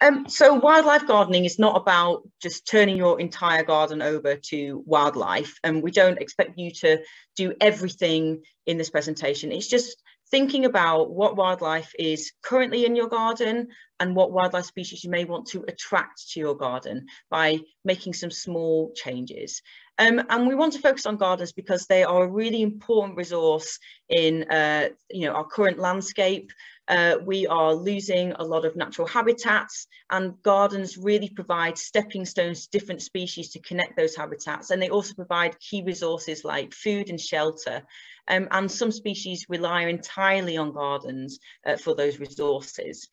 Um, so wildlife gardening is not about just turning your entire garden over to wildlife and we don't expect you to do everything in this presentation. It's just thinking about what wildlife is currently in your garden and what wildlife species you may want to attract to your garden by making some small changes. Um, and we want to focus on gardens because they are a really important resource in uh, you know, our current landscape. Uh, we are losing a lot of natural habitats and gardens really provide stepping stones to different species to connect those habitats. And they also provide key resources like food and shelter. Um, and some species rely entirely on gardens uh, for those resources.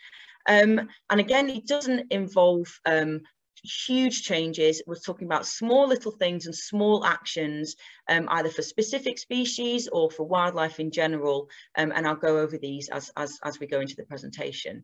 Um, and again, it doesn't involve um, huge changes. We're talking about small little things and small actions, um, either for specific species or for wildlife in general. Um, and I'll go over these as, as, as we go into the presentation.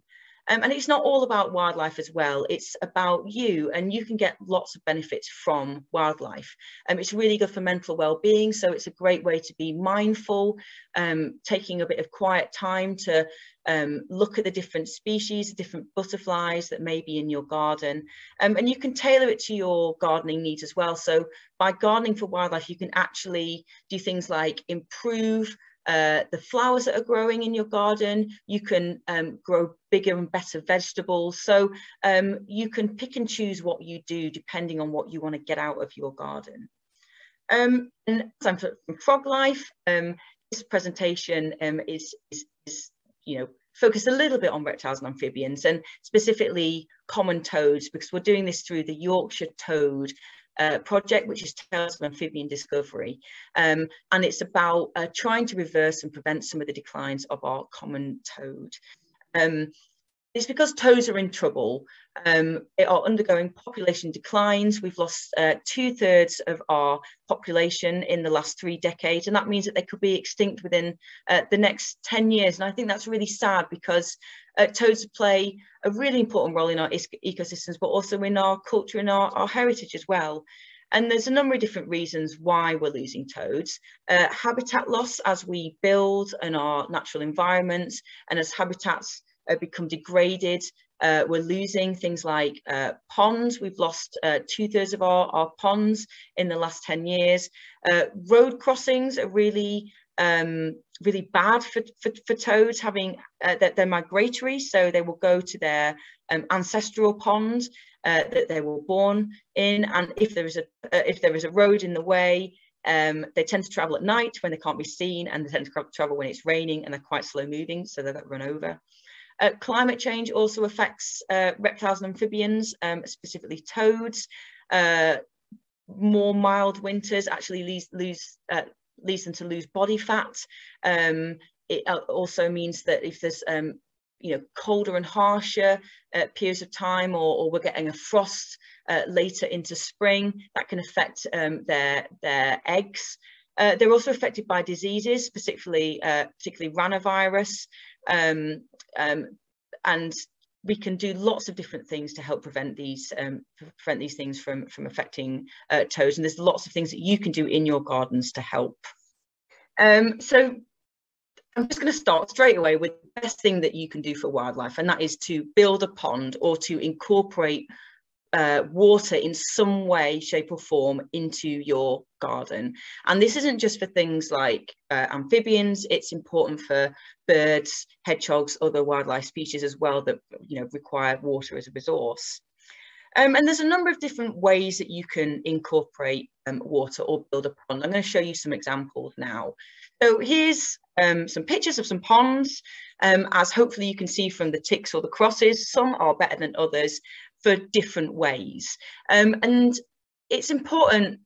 Um, and it's not all about wildlife as well, it's about you and you can get lots of benefits from wildlife. Um, it's really good for mental well-being, so it's a great way to be mindful, um, taking a bit of quiet time to um, look at the different species, different butterflies that may be in your garden. Um, and you can tailor it to your gardening needs as well. So by gardening for wildlife, you can actually do things like improve uh, the flowers that are growing in your garden, you can um, grow bigger and better vegetables. So um, you can pick and choose what you do depending on what you want to get out of your garden. Um, and time for Froglife. Um, this presentation um, is, is, is, you know, focus a little bit on reptiles and amphibians and specifically common toads because we're doing this through the Yorkshire toad uh, project, which is Tales of Amphibian Discovery. Um, and it's about uh, trying to reverse and prevent some of the declines of our common toad. Um, it's because toads are in trouble. Um, they are undergoing population declines. We've lost uh, two thirds of our population in the last three decades, and that means that they could be extinct within uh, the next 10 years. And I think that's really sad because uh, toads play a really important role in our ecosystems, but also in our culture and our, our heritage as well. And there's a number of different reasons why we're losing toads. Uh, habitat loss as we build in our natural environments and as habitats become degraded. Uh, we're losing things like uh, ponds. We've lost uh, two thirds of our, our ponds in the last 10 years. Uh, road crossings are really, um, really bad for, for, for toads having, uh, that they're migratory. So they will go to their um, ancestral pond that they were born in. And if there is a, if there is a road in the way, um, they tend to travel at night when they can't be seen and they tend to travel when it's raining and they're quite slow moving so they get run over. Uh, climate change also affects uh, reptiles and amphibians, um, specifically toads. Uh, more mild winters actually leads, lose, uh, leads them to lose body fat. Um, it uh, also means that if there's um, you know, colder and harsher uh, periods of time or, or, we're getting a frost later into spring, that can affect um, their, their eggs. Uh, they're also affected by diseases, particularly uh, particularly ranavirus, um, um, and we can do lots of different things to help prevent these um, prevent these things from from affecting uh, toads. And there's lots of things that you can do in your gardens to help. Um, so I'm just going to start straight away with the best thing that you can do for wildlife, and that is to build a pond or to incorporate uh, water in some way, shape or form into your garden. And this isn't just for things like uh, amphibians, it's important for birds, hedgehogs, other wildlife species as well that you know require water as a resource. Um, and there's a number of different ways that you can incorporate um, water or build a pond. I'm going to show you some examples now. So here's um, some pictures of some ponds. Um, as hopefully you can see from the ticks or the crosses, some are better than others for different ways. Um, and it's important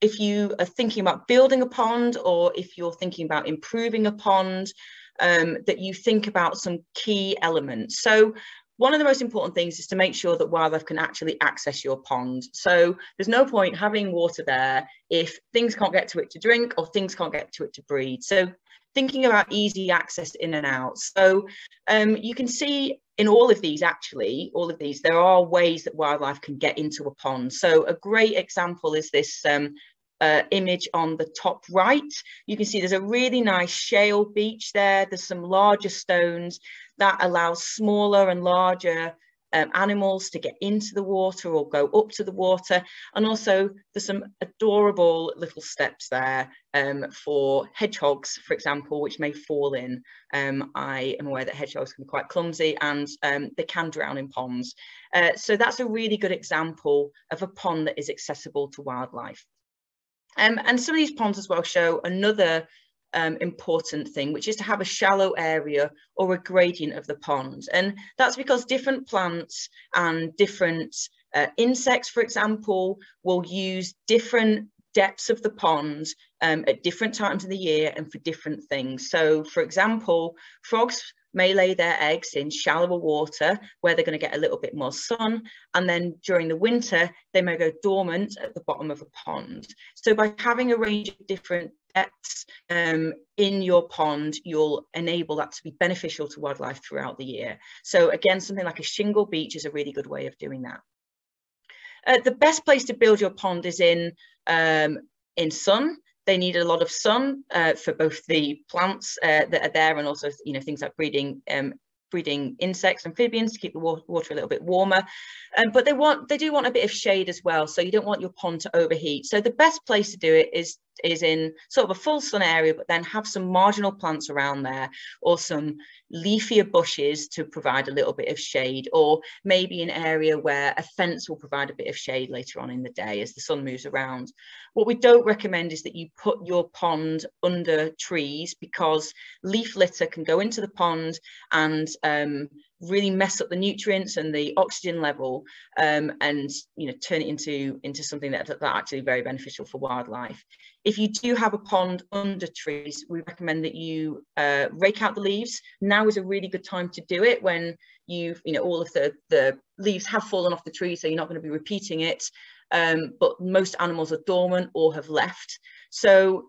if you are thinking about building a pond or if you're thinking about improving a pond, um, that you think about some key elements. So one of the most important things is to make sure that wildlife can actually access your pond. So there's no point having water there if things can't get to it to drink or things can't get to it to breed. So thinking about easy access in and out. So um, you can see in all of these, actually, all of these, there are ways that wildlife can get into a pond. So a great example is this um, uh, image on the top right. You can see there's a really nice shale beach there. There's some larger stones that allows smaller and larger um, animals to get into the water or go up to the water. And also there's some adorable little steps there um, for hedgehogs, for example, which may fall in. Um, I am aware that hedgehogs can be quite clumsy and um, they can drown in ponds. Uh, so that's a really good example of a pond that is accessible to wildlife. Um, and some of these ponds as well show another um, important thing, which is to have a shallow area or a gradient of the pond. And that's because different plants and different uh, insects, for example, will use different depths of the pond um, at different times of the year and for different things. So for example, frogs may lay their eggs in shallower water where they're going to get a little bit more sun. And then during the winter, they may go dormant at the bottom of a pond. So by having a range of different depths um, in your pond, you'll enable that to be beneficial to wildlife throughout the year. So again, something like a shingle beach is a really good way of doing that. Uh, the best place to build your pond is in um, in sun they need a lot of sun uh, for both the plants uh, that are there and also you know things like breeding um, breeding insects, amphibians to keep the water a little bit warmer. Um, but they want they do want a bit of shade as well. So you don't want your pond to overheat. So the best place to do it is is in sort of a full sun area, but then have some marginal plants around there or some leafier bushes to provide a little bit of shade, or maybe an area where a fence will provide a bit of shade later on in the day as the sun moves around. What we don't recommend is that you put your pond under trees because leaf litter can go into the pond and um, really mess up the nutrients and the oxygen level um, and you know turn it into into something that, that, that actually very beneficial for wildlife. If you do have a pond under trees we recommend that you uh, rake out the leaves. Now is a really good time to do it when you've you know all of the the leaves have fallen off the tree so you're not going to be repeating it. Um, but most animals are dormant or have left. So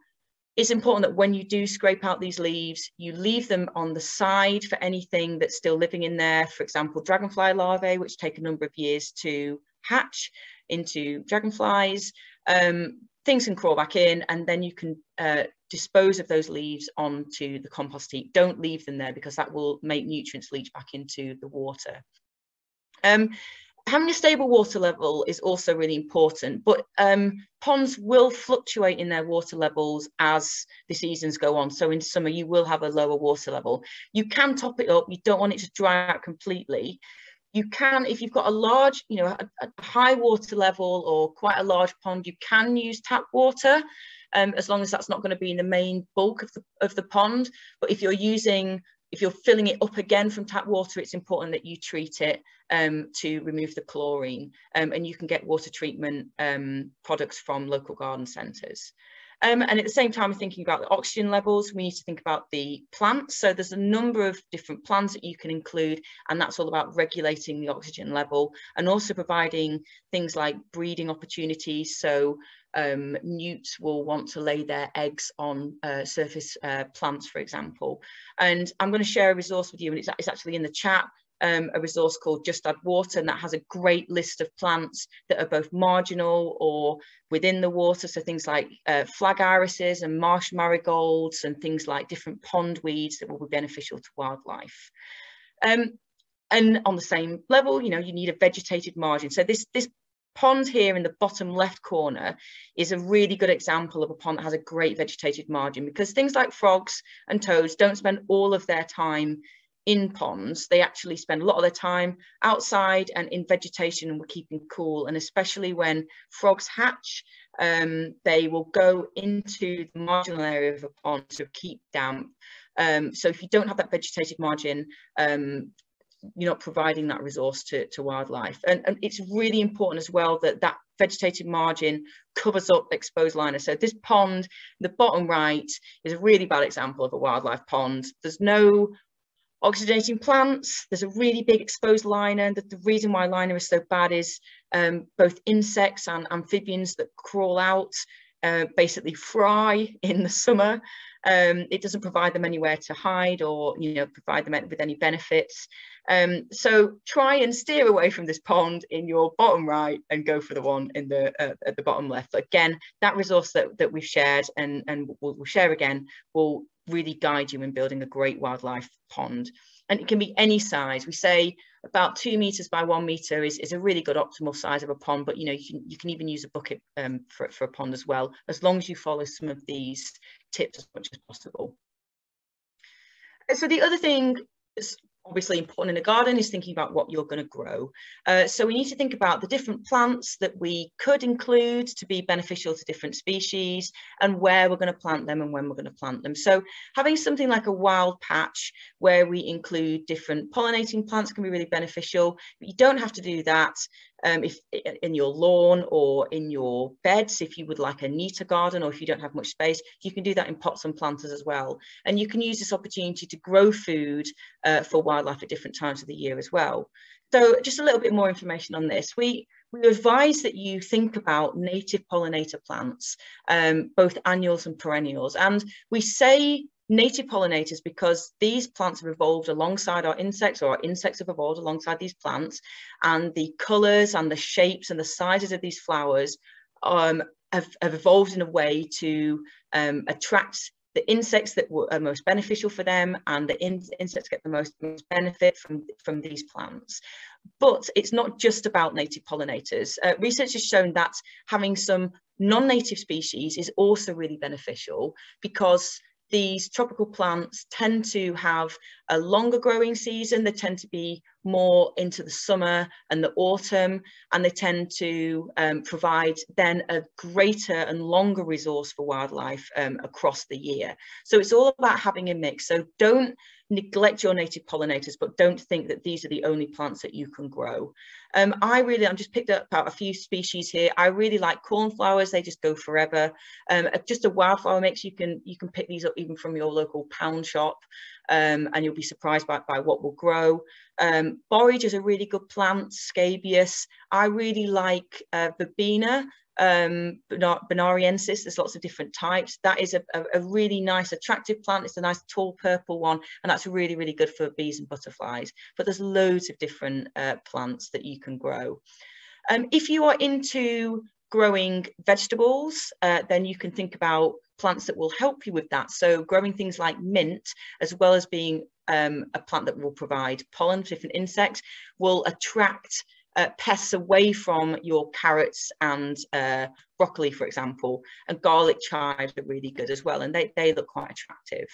it's important that when you do scrape out these leaves, you leave them on the side for anything that's still living in there. For example, dragonfly larvae, which take a number of years to hatch into dragonflies. Um, things can crawl back in and then you can uh, dispose of those leaves onto the compost heap. Don't leave them there because that will make nutrients leach back into the water. Um, having a stable water level is also really important, but um, ponds will fluctuate in their water levels as the seasons go on. So in summer, you will have a lower water level. You can top it up. You don't want it to dry out completely. You can, if you've got a large, you know, a, a high water level or quite a large pond, you can use tap water. Um, as long as that's not going to be in the main bulk of the, of the pond. But if you're using if you're filling it up again from tap water, it's important that you treat it um, to remove the chlorine. Um, and you can get water treatment um, products from local garden centres. Um, and at the same time, thinking about the oxygen levels, we need to think about the plants. So there's a number of different plants that you can include, and that's all about regulating the oxygen level and also providing things like breeding opportunities. So um, newts will want to lay their eggs on uh, surface uh, plants, for example. And I'm going to share a resource with you, and it's, it's actually in the chat um, a resource called Just Add Water, and that has a great list of plants that are both marginal or within the water. So things like uh, flag irises and marsh marigolds and things like different pond weeds that will be beneficial to wildlife. Um, and on the same level, you know, you need a vegetated margin. So this, this pond here in the bottom left corner is a really good example of a pond that has a great vegetated margin because things like frogs and toads don't spend all of their time in ponds, they actually spend a lot of their time outside and in vegetation and we're keeping cool. And especially when frogs hatch, um, they will go into the marginal area of a pond to keep damp. Um, so if you don't have that vegetated margin, um, you're not providing that resource to, to wildlife. And, and, it's really important as well that that vegetated margin covers up exposed liner. So this pond, the bottom right, is a really bad example of a wildlife pond. There's no Oxygenating plants, there's a really big exposed liner. And the, the reason why liner is so bad is um, both insects and amphibians that crawl out uh, basically fry in the summer. Um, it doesn't provide them anywhere to hide or you know provide them with any benefits. Um, so try and steer away from this pond in your bottom right and go for the one in the uh, at the bottom left. Again, that resource that, that we've shared and, and we'll, we'll share again will really guide you in building a great wildlife pond. and it can be any size. We say about two meters by one meter is, is a really good optimal size of a pond, but you know, you can, you can even use a bucket um, for, for a pond as well, as long as you follow some of these tips as much as possible. So the other thing obviously important in a garden is thinking about what you're going to grow. Uh, so we need to think about the different plants that we could include to be beneficial to different species and where we're going to plant them and when we're going to plant them. So having something like a wild patch where we include different pollinating plants can be really beneficial. But you don't have to do that um, if in your lawn or in your beds, if you would like a neater garden or if you don't have much space, you can do that in pots and planters as well. And you can use this opportunity to grow food uh, for wildlife at different times of the year as well. So just a little bit more information on this. We, we advise that you think about native pollinator plants, um, both annuals and perennials. And we say native pollinators because these plants have evolved alongside our insects or our insects have evolved alongside these plants and the colors and the shapes and the sizes of these flowers um, have, have, evolved in a way to um, attract the insects that are most beneficial for them and the in insects get the most, most benefit from, from these plants. But it's not just about native pollinators. Uh, research has shown that having some non-native species is also really beneficial because these tropical plants tend to have a longer growing season. They tend to be more into the summer and the autumn, and they tend to um, provide then a greater and longer resource for wildlife um, across the year. So it's all about having a mix. So don't neglect your native pollinators, but don't think that these are the only plants that you can grow. Um, I really, I'm just picked up about a few species here. I really like cornflowers. They just go forever. Um, just a wildflower mix. You can you can pick these up even from your local pound shop, um, and you'll be surprised by, by what will grow. Um, borage is a really good plant. Scabious. I really like uh, verbena um, bonariensis, there's lots of different types. That is a, a, a, really nice, attractive plant. It's a nice tall purple one, and that's really, really good for bees and butterflies. But there's loads of different uh, plants that you can grow. Um, if you are into growing vegetables, uh, then you can think about plants that will help you with that. So growing things like mint, as well as being um, a plant that will provide pollen for different insects, will attract uh, pests away from your carrots and uh, broccoli, for example, and garlic chives are really good as well, and they, they look quite attractive.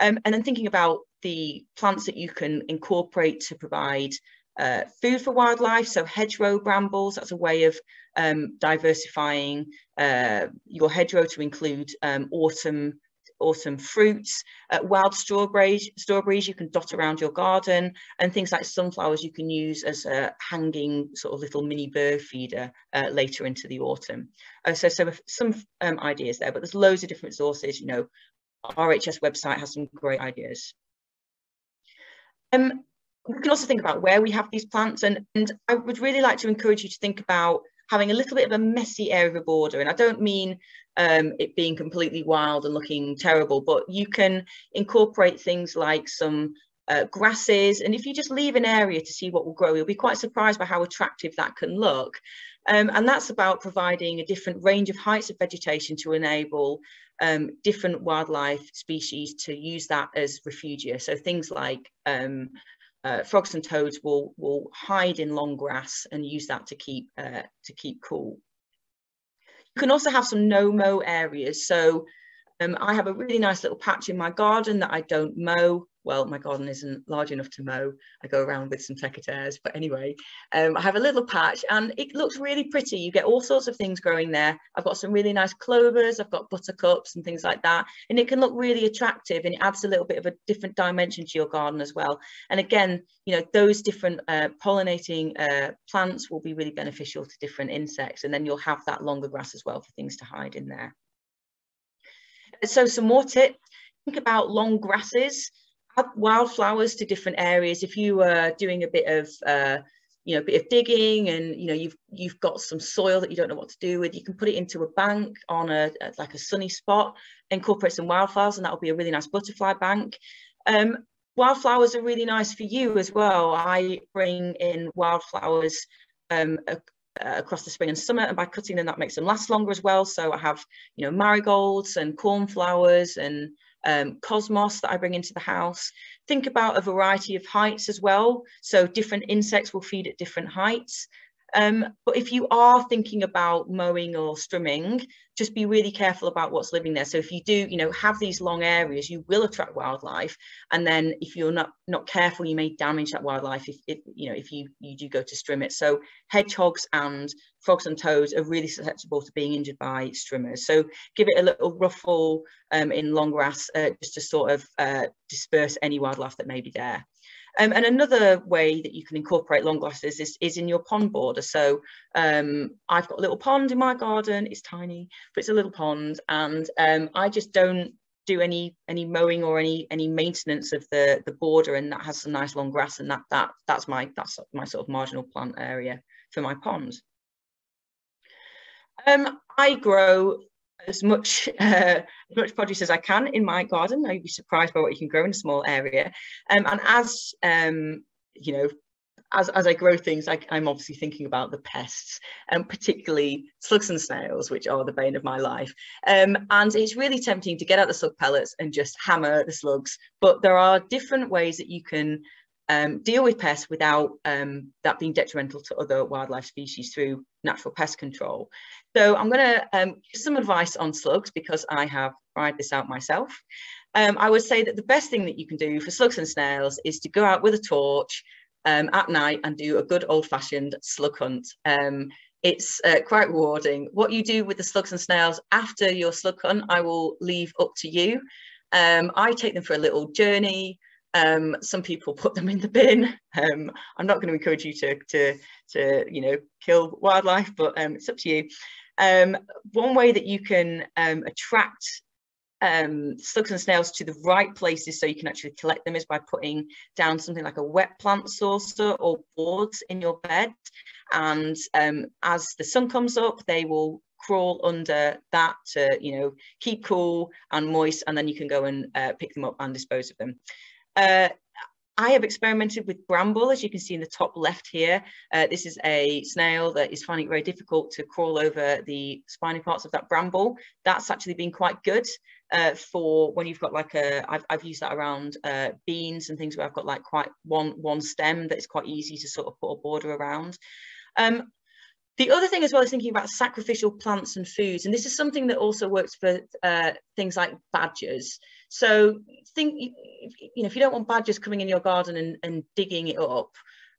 Um, and then thinking about the plants that you can incorporate to provide uh, food for wildlife, so hedgerow brambles, that's a way of um, diversifying uh, your hedgerow to include um, autumn autumn fruits, uh, wild strawberries, strawberries you can dot around your garden, and things like sunflowers you can use as a hanging sort of little mini bird feeder uh, later into the autumn. Uh, so, so some um, ideas there, but there's loads of different sources, you know, RHS website has some great ideas. Um, we can also think about where we have these plants and, and I would really like to encourage you to think about having a little bit of a messy area of a border. And I don't mean um, it being completely wild and looking terrible, but you can incorporate things like some uh, grasses. And if you just leave an area to see what will grow, you'll be quite surprised by how attractive that can look. Um, and that's about providing a different range of heights of vegetation to enable um, different wildlife species to use that as refugia. So things like um, uh, frogs and toads will will hide in long grass and use that to keep uh, to keep cool. You can also have some no-mow areas. So um, I have a really nice little patch in my garden that I don't mow well, my garden isn't large enough to mow. I go around with some secateurs, but anyway, um, I have a little patch and it looks really pretty. You get all sorts of things growing there. I've got some really nice clovers, I've got buttercups and things like that. And it can look really attractive and it adds a little bit of a different dimension to your garden as well. And again, you know, those different uh, pollinating uh, plants will be really beneficial to different insects. And then you'll have that longer grass as well for things to hide in there. So some more tips, think about long grasses wildflowers to different areas. If you are doing a bit of uh, you know, a bit of digging and, you know, you've, you've got some soil that you don't know what to do with, you can put it into a bank on a, a like a sunny spot, incorporate some wildflowers and that'll be a really nice butterfly bank. Um, wildflowers are really nice for you as well. I bring in wildflowers um, across the spring and summer and by cutting them that makes them last longer as well. So I have, you know, marigolds and cornflowers and um, cosmos that I bring into the house. think about a variety of heights as well. So different insects will feed at different heights. Um, but if you are thinking about mowing or strimming, just be really careful about what's living there. So if you do, you know, have these long areas, you will attract wildlife. And then if you're not not careful, you may damage that wildlife if, if you know if you you do go to strim it. So hedgehogs and frogs and toads are really susceptible to being injured by strimmers. So give it a little ruffle um, in long grass uh, just to sort of uh, disperse any wildlife that may be there. Um, and another way that you can incorporate long grasses is, is in your pond border. So um, I've got a little pond in my garden. It's tiny, but it's a little pond. And um, I just don't do any any mowing or any any maintenance of the the border and that has some nice long grass and that that that's my that's my sort of marginal plant area for my pond um, I grow as much uh, as much produce as I can in my garden. I'd be surprised by what you can grow in a small area. Um, and as um, you know, as, as I grow things, I, am obviously thinking about the pests, and particularly slugs and snails, which are the bane of my life. Um, and it's really tempting to get out the slug pellets and just hammer the slugs. But there are different ways that you can um, deal with pests without um, that being detrimental to other wildlife species through natural pest control. So I'm going to um, give some advice on slugs because I have tried this out myself. Um, I would say that the best thing that you can do for slugs and snails is to go out with a torch um, at night and do a good old-fashioned slug hunt. Um, it's uh, quite rewarding. What you do with the slugs and snails after your slug hunt, I will leave up to you. I take them for a little journey. Um, some people put them in the bin. Um, I'm not going to encourage you to, to, to you know, kill wildlife, but um, it's up to you. Um, one way that you can um, attract um, slugs and snails to the right places so you can actually collect them is by putting down something like a wet plant saucer or boards in your bed. And as the sun comes up, they will crawl under that to you know keep cool and moist and then you can go and uh, pick them up and dispose of them uh, I have experimented with bramble, as you can see in the top left here. Uh, this is a snail that is finding it very difficult to crawl over the spiny parts of that bramble. That's actually been quite good uh, for when you've got like a, I've, I've used that around uh, beans and things where I've got like quite one, one stem that is quite easy to sort of put a border around. Um, the other thing as well is thinking about sacrificial plants and foods, and this is something that also works for uh, things like badgers. So think, you know, if you don't want badgers coming in your garden and, and digging it up,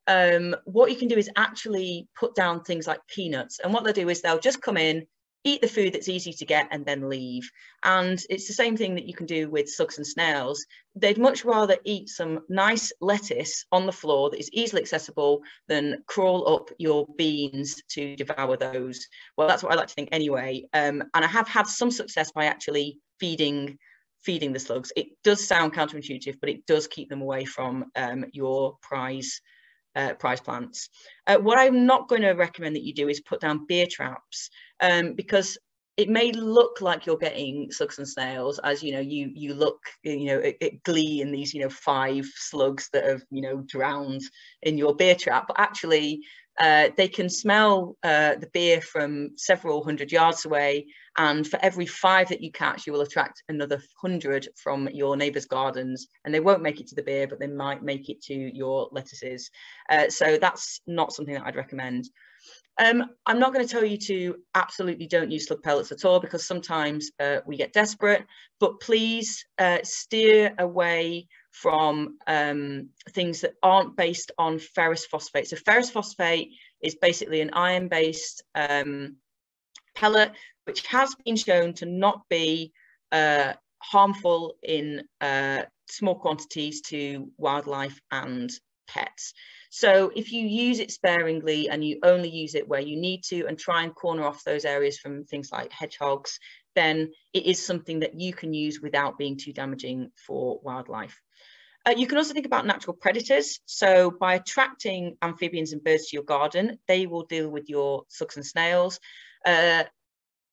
um, what you can do is actually put down things like peanuts. And what they'll do is they'll just come in, eat the food that's easy to get and then leave. And it's the same thing that you can do with slugs and snails. They'd much rather eat some nice lettuce on the floor that is easily accessible than crawl up your beans to devour those. Well, that's what I like to think anyway. Um, and I have had some success by actually feeding feeding the slugs. It does sound counterintuitive, but it does keep them away from um, your prize uh, prize plants. Uh, what I'm not going to recommend that you do is put down beer traps um, because it may look like you're getting slugs and snails as you know you you look you know at, at, glee in these you know five slugs that have you know drowned in your beer trap but actually uh, they can smell uh, the beer from several hundred yards away, and for every five that you catch, you will attract another hundred from your neighbours' gardens, and they won't make it to the beer, but they might make it to your lettuces. Uh, so that's not something that I'd recommend. Um, I'm not going to tell you to absolutely don't use slug pellets at all because sometimes uh, we get desperate, but please uh, steer away from um, things that aren't based on ferrous phosphate. So ferrous phosphate is basically an iron-based um, pellet, which has been shown to not be uh, harmful in uh, small quantities to wildlife and pets. So if you use it sparingly and you only use it where you need to and try and corner off those areas from things like hedgehogs, then it is something that you can use without being too damaging for wildlife. Uh, you can also think about natural predators. So by attracting amphibians and birds to your garden, they will deal with your slugs and snails. Uh,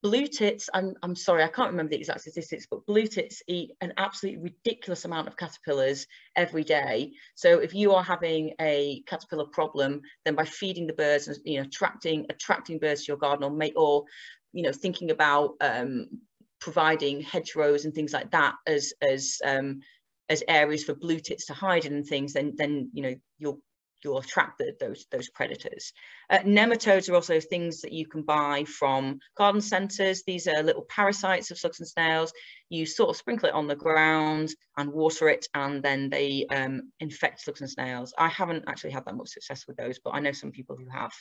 blue tits, I'm, I'm sorry, I can't remember the exact statistics, but blue tits eat an absolutely ridiculous amount of caterpillars every day. So if you are having a caterpillar problem, then by feeding the birds and you know attracting attracting birds to your garden or make or you know thinking about um, providing hedgerows and things like that as as um, as areas for blue tits to hide in and things, then then you know you'll you'll attract the, those those predators. Uh, nematodes are also things that you can buy from garden centres. These are little parasites of slugs and snails. You sort of sprinkle it on the ground and water it, and then they um, infect slugs and snails. I haven't actually had that much success with those, but I know some people who have.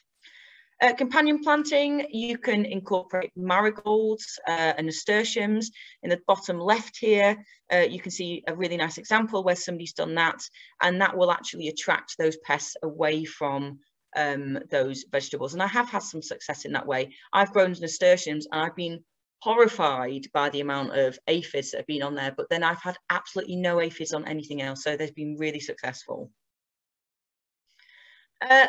Uh, companion planting, you can incorporate marigolds uh, and nasturtiums. In the bottom left here, uh, you can see a really nice example where somebody's done that, and that will actually attract those pests away from um, those vegetables. And I have had some success in that way. I've grown nasturtiums and I've been horrified by the amount of aphids that have been on there, but then I've had absolutely no aphids on anything else. So they've been really successful. Uh,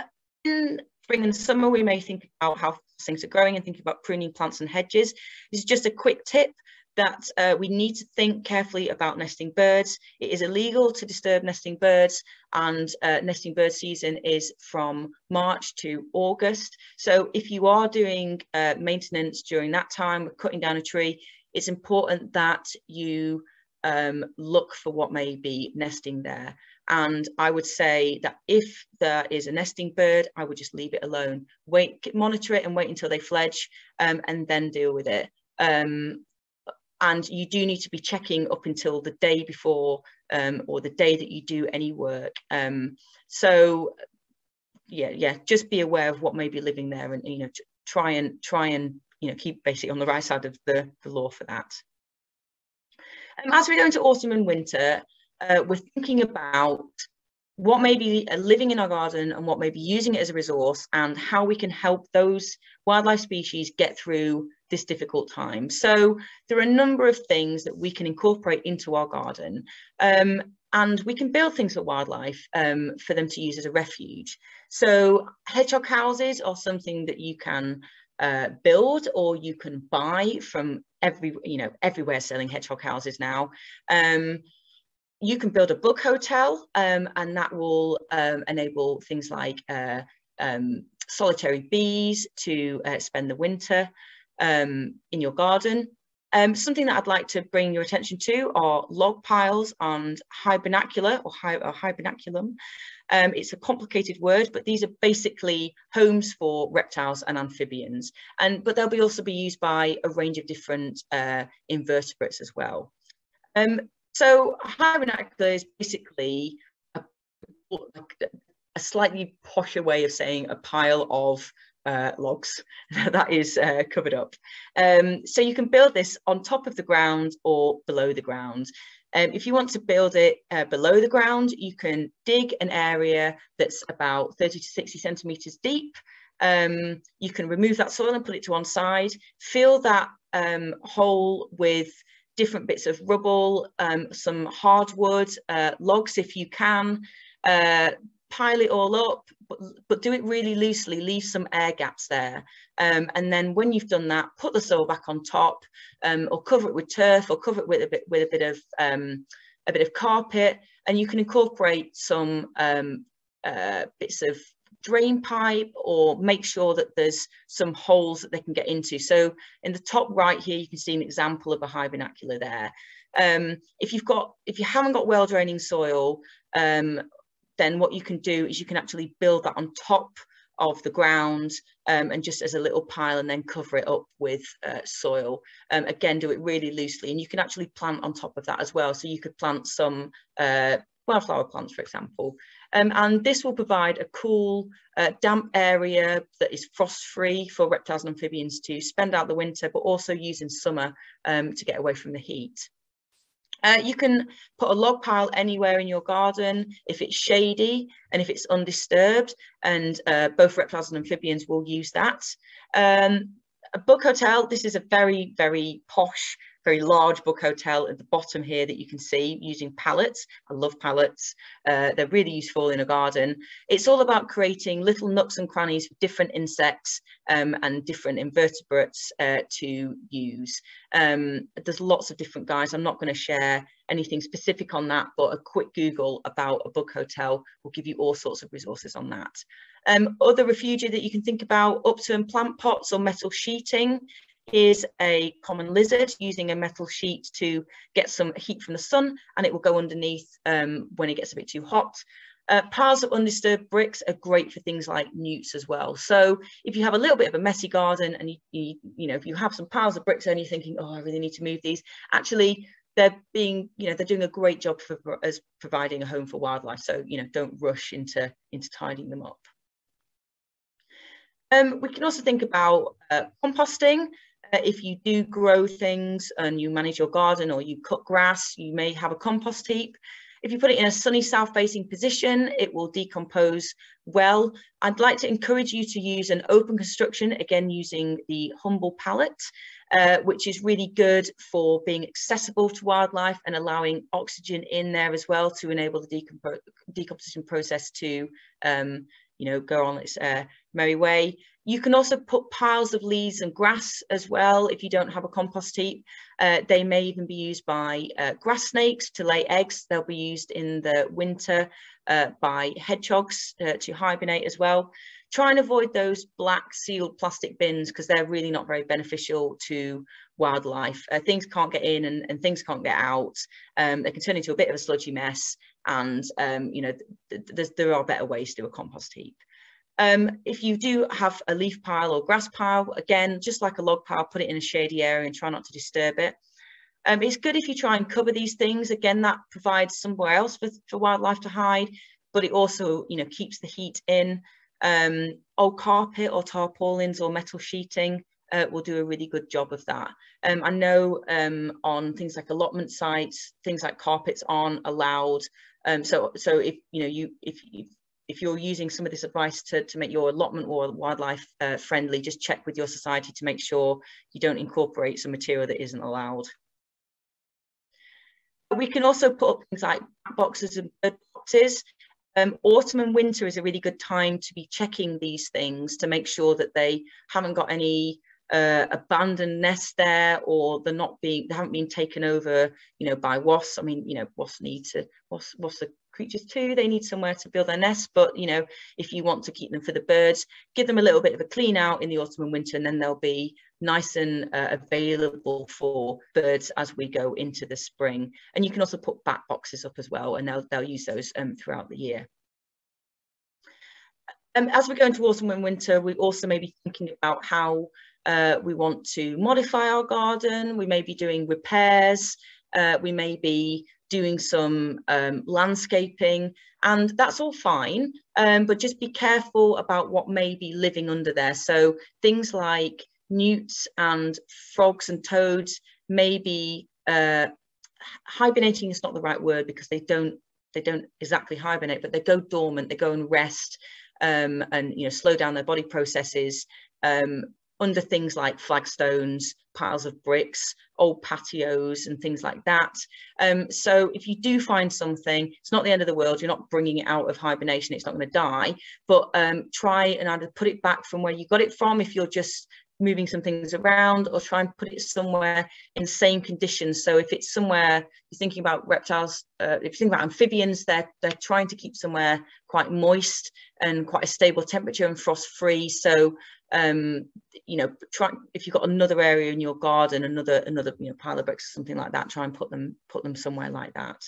spring and summer, we may think about how things are growing and think about pruning plants and hedges. This is just a quick tip that uh, we need to think carefully about nesting birds. It is illegal to disturb nesting birds and uh, nesting bird season is from March to August. So if you are doing uh, maintenance during that time, cutting down a tree, it's important that you um, look for what may be nesting there. And I would say that if there is a nesting bird, I would just leave it alone. Wait, monitor it and wait until they fledge um, and then deal with it. Um, and you do need to be checking up until the day before um, or the day that you do any work. Um, so yeah, yeah, just be aware of what may be living there and, you know, try and try and, you know, keep basically on the right side of the, the law for that. Um, as we go into autumn and winter, uh, we're thinking about what may be uh, living in our garden and what may be using it as a resource and how we can help those wildlife species get through this difficult time. So there are a number of things that we can incorporate into our garden um, and we can build things for wildlife um, for them to use as a refuge. So hedgehog houses are something that you can uh, build or you can buy from every, you know, everywhere selling hedgehog houses now. Um, you can build a bug hotel um, and that will um, enable things like uh, um, solitary bees to uh, spend the winter um, in your garden. Um, something that I'd like to bring your attention to are log piles and hibernacula or, hi or hibernaculum. Um, it's a complicated word, but these are basically homes for reptiles and amphibians. And but they'll be also be used by a range of different uh, invertebrates as well. Um, so hibernacula is basically a, a, slightly posher way of saying a pile of uh, logs that is uh, covered up. Um, so you can build this on top of the ground or below the ground. Um, if you want to build it uh, below the ground, you can dig an area that's about 30 to 60 centimetres deep. Um, you can remove that soil and put it to one side, fill that um, hole with different bits of rubble, um, some hardwood, uh, logs if you can, uh, pile it all up, but, but, do it really loosely, leave some air gaps there. Um, and then when you've done that, put the soil back on top um, or cover it with turf or cover it with a bit, with a bit of um, a bit of carpet and you can incorporate some um, uh, bits of drain pipe or make sure that there's some holes that they can get into. So in the top right here, you can see an example of a hibernacula there. Um, if you've got, if you haven't got well draining soil, um, then what you can do is you can actually build that on top of the ground um, and just as a little pile and then cover it up with uh, soil. Um, again, do it really loosely and you can actually plant on top of that as well. So you could plant some uh, wildflower plants, for example. Um, and this will provide a cool, uh, damp area that is frost-free for reptiles and amphibians to spend out the winter, but also use in summer um, to get away from the heat. Uh, you can put a log pile anywhere in your garden if it's shady and if it's undisturbed, and uh, both reptiles and amphibians will use that. Um, a bug hotel, this is a very, very posh very large bug hotel at the bottom here that you can see using pallets. I love pallets. Uh, they're really useful in a garden. It's all about creating little nooks and crannies for different insects um, and different invertebrates uh, to use. Um, there's lots of different guides. I'm not going to share anything specific on that, but a quick Google about a bug hotel will give you all sorts of resources on that. Um, other refugia that you can think about, upturned plant pots or metal sheeting. Here's a common lizard using a metal sheet to get some heat from the sun and it will go underneath um, when it gets a bit too hot. Uh, piles of undisturbed bricks are great for things like newts as well. So if you have a little bit of a messy garden and you, you, you know, if you have some piles of bricks and you're thinking, oh, I really need to move these, actually they're being, you know, they're doing a great job for as providing a home for wildlife. So, you know, don't rush into, into tidying them up. Um, we can also think about uh, composting. Uh, if you do grow things and you manage your garden or you cut grass, you may have a compost heap. If you put it in a sunny south facing position, it will decompose well. I'd like to encourage you to use an open construction, again using the humble pallet, uh, which is really good for being accessible to wildlife and allowing oxygen in there as well to enable the decomp decomposition process to um, you know, go on its uh, merry way. You can also put piles of leaves and grass as well if you don't have a compost heap. Uh, they may even be used by uh, grass snakes to lay eggs. They'll be used in the winter uh, by hedgehogs uh, to hibernate as well. Try and avoid those black sealed plastic bins because they're really not very beneficial to wildlife. Uh, things can't get in and, and things can't get out. Um, they can turn into a bit of a sludgy mess and um, you know th th there are better ways to do a compost heap. Um, if you do have a leaf pile or grass pile, again, just like a log pile, put it in a shady area and try not to disturb it. Um, it's good if you try and cover these things. Again, that provides somewhere else for, for wildlife to hide, but it also, you know, keeps the heat in. Um, old carpet or tarpaulins or metal sheeting uh, will do a really good job of that. Um, I know um, on things like allotment sites, things like carpets aren't allowed. Um, so, so if you know you if you if you're using some of this advice to, to make your allotment or wildlife uh, friendly, just check with your society to make sure you don't incorporate some material that isn't allowed. We can also put up things like boxes and bird boxes. Um, autumn and winter is a really good time to be checking these things to make sure that they haven't got any uh, abandoned nests there or they're not being they haven't been taken over you know by wasps i mean you know wasps need to wasps, wasps are creatures too. They need somewhere to build their nests but you know if you want to keep them for the birds give them a little bit of a clean out in the autumn and winter and then they'll be nice and uh, available for birds as we go into the spring. And you can also put bat boxes up as well and they'll, they'll use those um, throughout the year. Um, as we go into autumn and winter, we also may be thinking about how uh, we want to modify our garden, we may be doing repairs, uh, we may be doing some um, landscaping, and that's all fine, um, but just be careful about what may be living under there. So things like newts and frogs and toads may be uh, hibernating is not the right word because they don't they don't exactly hibernate, but they go dormant, they go and rest um, and you know slow down their body processes um, under things like flagstones, piles of bricks, old patios and things like that. Um, so if you do find something, it's not the end of the world, you're not bringing it out of hibernation, it's not going to die, but um, try and either put it back from where you got it from if you're just moving some things around or try and put it somewhere in same conditions. So if it's somewhere you're thinking about reptiles, uh, if you think about amphibians, they're, they're trying to keep somewhere quite moist and quite a stable temperature and frost free. So um, you know, try if you've got another area in your garden, another another you know pile of bricks or something like that, try and put them put them somewhere like that.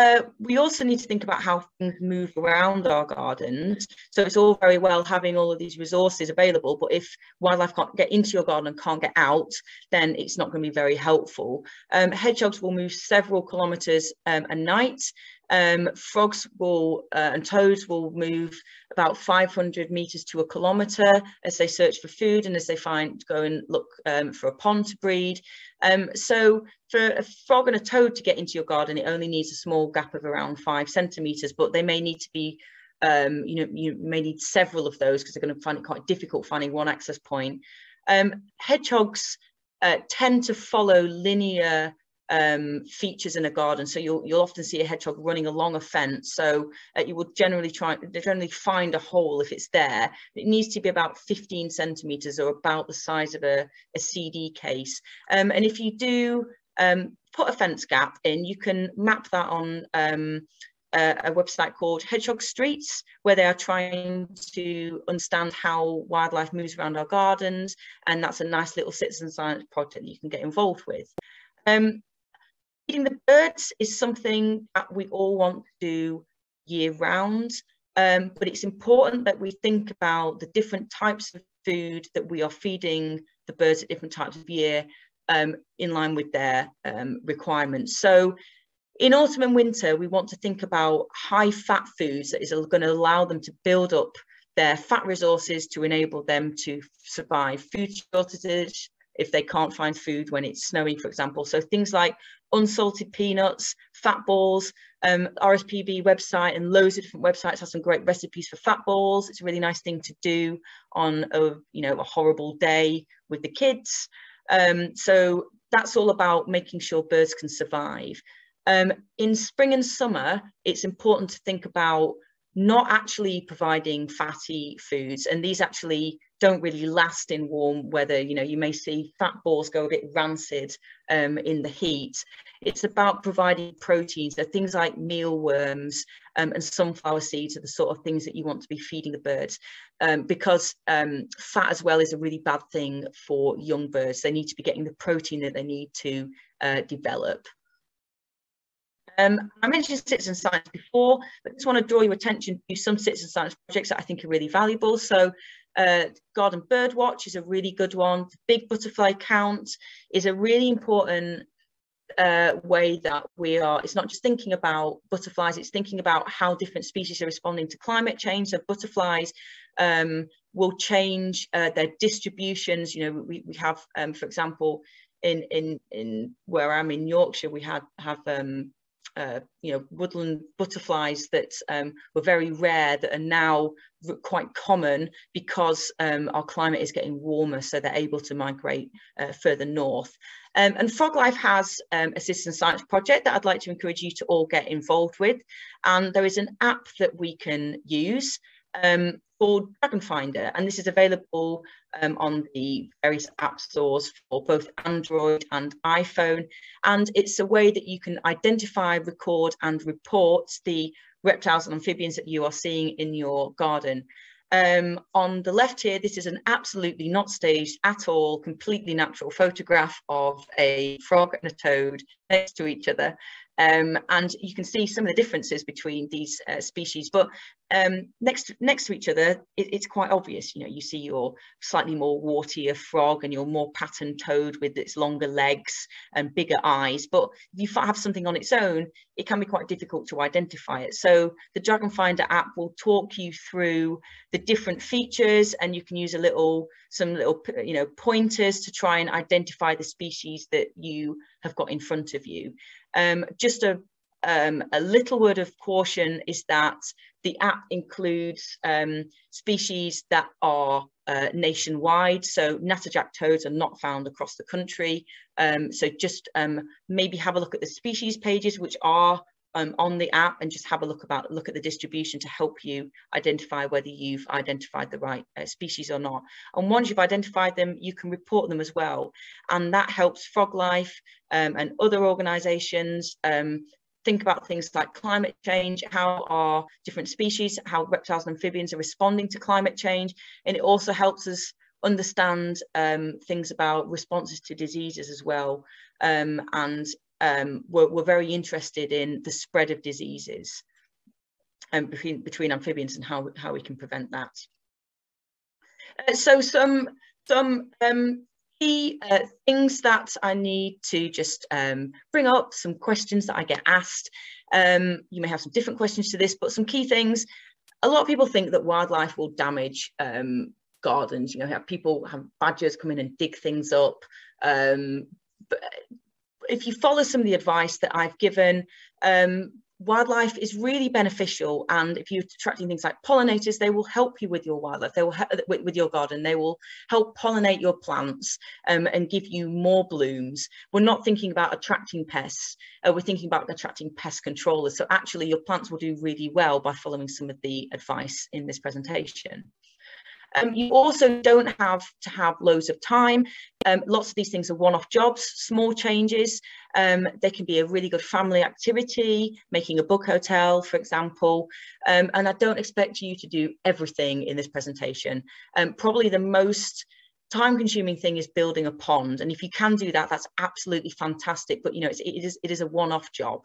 Uh, we also need to think about how things move around our gardens. So it's all very well having all of these resources available, but if wildlife can't get into your garden and can't get out, then it's not going to be very helpful. Um, hedgehogs will move several kilometres um, a night. Um, frogs will uh, and toads will move about 500 meters to a kilometer as they search for food and as they find go and look um, for a pond to breed. Um, so for a frog and a toad to get into your garden, it only needs a small gap of around five centimeters, but they may need to be um, you know, you may need several of those because they're going to find it quite difficult finding one access point. Um, hedgehogs uh, tend to follow linear um, features in a garden. So you'll, you'll often see a hedgehog running along a fence. So uh, you will generally try, generally find a hole if it's there. It needs to be about 15 centimeters or about the size of a, a CD case. Um, and if you do um, put a fence gap in, you can map that on um, a website called Hedgehog Streets, where they are trying to understand how wildlife moves around our gardens. And that's a nice little citizen science project that you can get involved with. Um, feeding the birds is something that we all want to do year round. Um, but it's important that we think about the different types of food that we are feeding the birds at different times of year um, in line with their um, requirements. So in autumn and winter, we want to think about high fat foods that is going to allow them to build up their fat resources to enable them to survive food shortages if they can't find food when it's snowing, for example. So things like unsalted peanuts, fat balls, um, RSPB website and loads of different websites have some great recipes for fat balls. It's a really nice thing to do on a, you know, a horrible day with the kids. Um, so that's all about making sure birds can survive. Um, in spring and summer, it's important to think about not actually providing fatty foods. And these actually don't really last in warm weather. You know you may see fat balls go a bit rancid um, in the heat. It's about providing proteins. So things like mealworms um, and sunflower seeds are the sort of things that you want to be feeding the birds. Um, because um, fat as well is a really bad thing for young birds. They need to be getting the protein that they need to uh, develop um, I mentioned citizen science before, but I just want to draw your attention to some citizen science projects that I think are really valuable. So uh, Garden Bird Watch is a really good one. The Big Butterfly Count is a really important uh, way that we are, it's not just thinking about butterflies, it's thinking about how different species are responding to climate change. So butterflies um, will change uh, their distributions. You know, we, we have, um, for example, in, in, in where I'm in Yorkshire, we had have um, uh, you know, woodland butterflies that um, were very rare that are now quite common because um, our climate is getting warmer, so they're able to migrate uh, further north. Um, and Froglife has um, a citizen science project that I'd like to encourage you to all get involved with. And there is an app that we can use um, called Dragon Finder, and this is available um, on the various app stores for both Android and iPhone. And it's a way that you can identify, record, and report the reptiles and amphibians that you are seeing in your garden. Um, on the left here, this is an absolutely not staged at all, completely natural photograph of a frog and a toad next to each other. Um, and you can see some of the differences between these uh, species. But um, next next to each other, it, it's quite obvious. You know, you see your slightly more wartier frog and your more patterned toad with its longer legs and bigger eyes. But if you have something on its own, it can be quite difficult to identify it. So the Dragon Finder app will talk you through the different features, and you can use a little some little you know pointers to try and identify the species that you have got in front of you. Um, just a, um, a little word of caution is that the app includes um, species that are uh, nationwide. So natterjack toads are not found across the country. Um, so just um, maybe have a look at the species pages, which are um, on the app and just have a look about look at the distribution to help you identify whether you've identified the right uh, species or not. And once you've identified them, you can report them as well. And that helps Froglife um, and other organizations um, think about things like climate change, how are different species, how reptiles and amphibians are responding to climate change. And it also helps us understand um, things about responses to diseases as well. Um, and um, we're, we're, very interested in the spread of diseases um, between, between amphibians and how, how we can prevent that. Uh, so some, some um, key uh, things that I need to just um, bring up, some questions that I get asked. Um, you may have some different questions to this, but some key things. A lot of people think that wildlife will damage um, gardens. You know, have people have badgers come in and dig things up. But if you follow some of the advice that I've given, um, wildlife is really beneficial. And if you're attracting things like pollinators, they will help you with your wildlife. They will with, with, your garden. They will help pollinate your plants um, and give you more blooms. We're not thinking about attracting pests. Uh, we're thinking about attracting pest controllers. So actually, your plants will do really well by following some of the advice in this presentation. Um, you also don't have to have loads of time. Um, lots of these things are one-off jobs, small changes. Um, they can be a really good family activity, making a bug hotel, for example. Um, and I don't expect you to do everything in this presentation. Um, probably the most time consuming thing is building a pond. And if you can do that, that's absolutely fantastic. But you know, it is, it is a one-off job.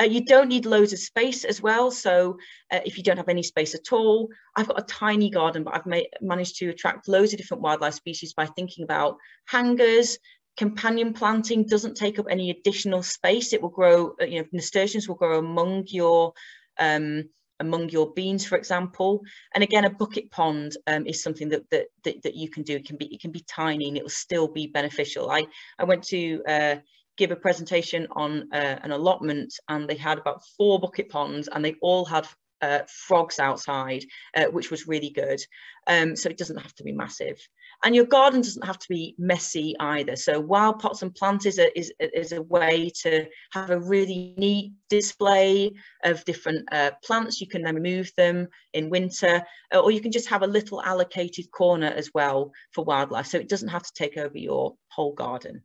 Uh, you don't need loads of space as well. So uh, if you don't have any space at all, I've got a tiny garden, but I've managed to attract loads of different wildlife species by thinking about hangers, companion planting doesn't take up any additional space. It will grow, uh, you know, nasturtiums will grow among your um, among your beans, for example. And again, a bucket pond um, is something that, that, that that you can do. It can be it can be tiny and it will still be beneficial. I I went to uh, give a presentation on uh, an allotment and they had about four bucket ponds and they all had uh, frogs outside, uh, which was really good. Um, so it doesn't have to be massive. And your garden doesn't have to be messy either. So wild pots and plants is a, is, is a way to have a really neat display of different uh, plants. You can then remove them in winter, uh, or you can just have a little allocated corner as well for wildlife. So it doesn't have to take over your whole garden.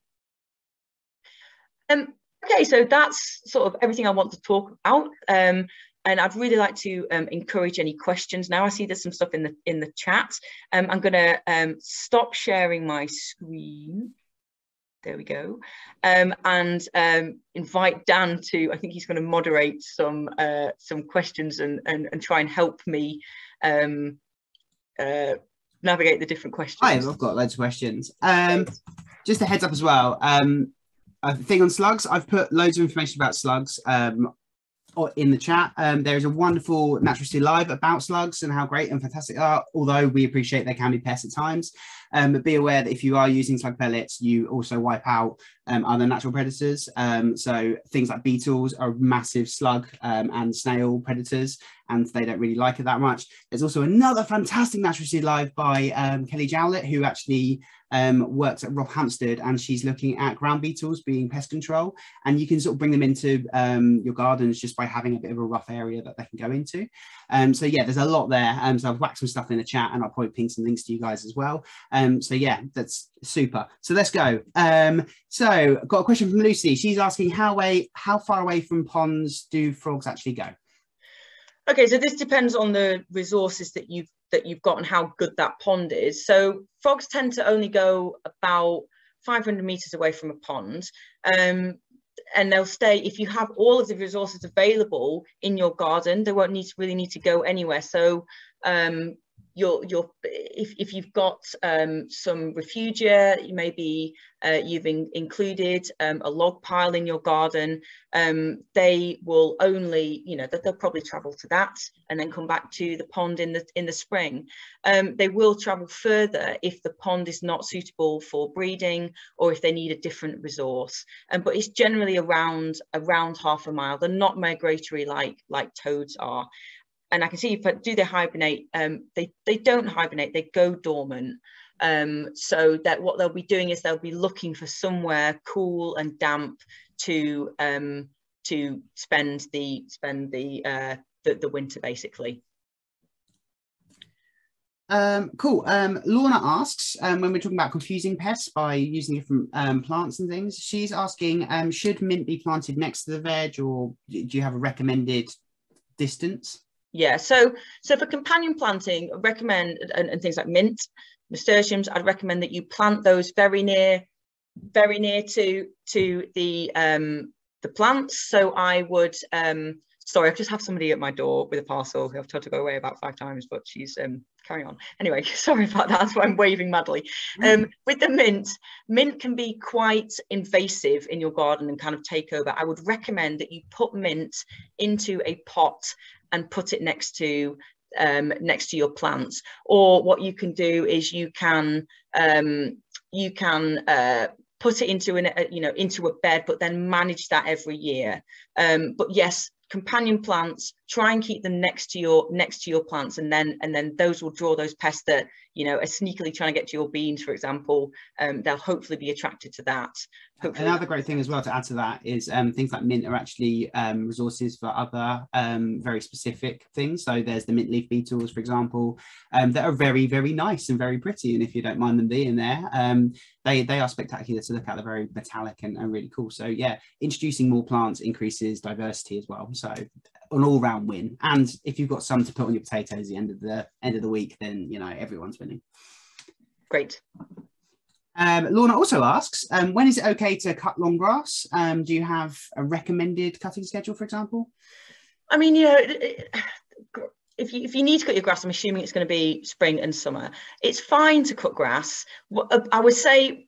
Um, okay, so that's sort of everything I want to talk about. Um, and I'd really like to um, encourage any questions now. I see there's some stuff in the in the chat. Um, I'm going to um, stop sharing my screen. There we go. Um, and um, invite Dan to, I think he's going to moderate some uh, some questions and, and, and try and help me um, uh, navigate the different questions. I've got loads of questions. Just a heads up as well. A thing on slugs. I've put loads of information about slugs um, in the chat. Um, there is a wonderful Natural History Live about slugs and how great and fantastic they are, although we appreciate they can be pests at times. Um, but be aware that if you are using slug pellets, you also wipe out um, other natural predators. Um, so things like beetles are massive slug um, and snail predators, and they don't really like it that much. There's also another fantastic Natural History Live by um, Kelly Jowlett, who actually um, works at Rothamsted and she's looking at ground beetles being pest control. And you can sort of bring them into um, your gardens just by having a bit of a rough area that they can go into. Um, so yeah, there's a lot there. Um, so I've whacked some stuff in the chat and I'll probably ping some links to you guys as well. Um, so yeah, that's super. So let's go. Um, so I've got a question from Lucy. She's asking how way, how far away from ponds do frogs actually go? Okay, so this depends on the resources that you've that you've got and how good that pond is. So frogs tend to only go about 500 meters away from a pond. Um, and they'll stay if you have all of the resources available in your garden they won't need to really need to go anywhere so um, you're, you're if, if you've got um, some refugia, maybe uh, you've in, included um, a log pile in your garden, um, they will only, you know, that they'll probably travel to that and then come back to the pond in the in the spring. Um, they will travel further if the pond is not suitable for breeding or if they need a different resource. Um, but it's generally around around half a mile. They're not migratory like like toads are and I can see, do they hibernate? Um, they they don't hibernate. They go dormant. Um, so that what they'll be doing is they'll be looking for somewhere cool and damp to um, to spend the spend the, uh, the the winter basically. Um, cool. Um, Lorna asks, um, when we're talking about confusing pests by using different um, plants and things, she's asking, um, should mint be planted next to the veg or do you have a recommended distance? Yeah, so so for companion planting, I recommend and, and things like mint, nasturtiums, I'd recommend that you plant those very near, very near to to the um the plants. So I would um sorry, I've just have somebody at my door with a parcel who I've told to go away about five times, but she's um carry on. Anyway, sorry about that. That's why I'm waving madly. Um, with the mint, mint can be quite invasive in your garden and kind of take over. I would recommend that you put mint into a pot and put it next to um, next to your plants. Or what you can do is you can um, you can uh, put it into an a, you know into a bed, but then manage that every year. Um, but yes, companion plants try and keep them next to your next to your plants and then and then those will draw those pests that you know are sneakily trying to get to your beans for example um, they'll hopefully be attracted to that hopefully. Another great thing as well to add to that is um, things like mint are actually um, resources for other um, very specific things. So there's the mint leaf beetles, for example, um, that are very, very nice and very pretty. And if you don't mind them being there, um, they, they are spectacular to look at. They're very metallic and, and really cool. So yeah, introducing more plants increases diversity as well. So an all-round win. And if you've got some to put on your potatoes at the end of the end of the week, then you know everyone's winning. Great. Um, Lorna also asks, um, when is it okay to cut long grass? Um, do you have a recommended cutting schedule, for example? I mean, you know, if you, if you need to cut your grass, I'm assuming it's going to be spring and summer. It's fine to cut grass. I would say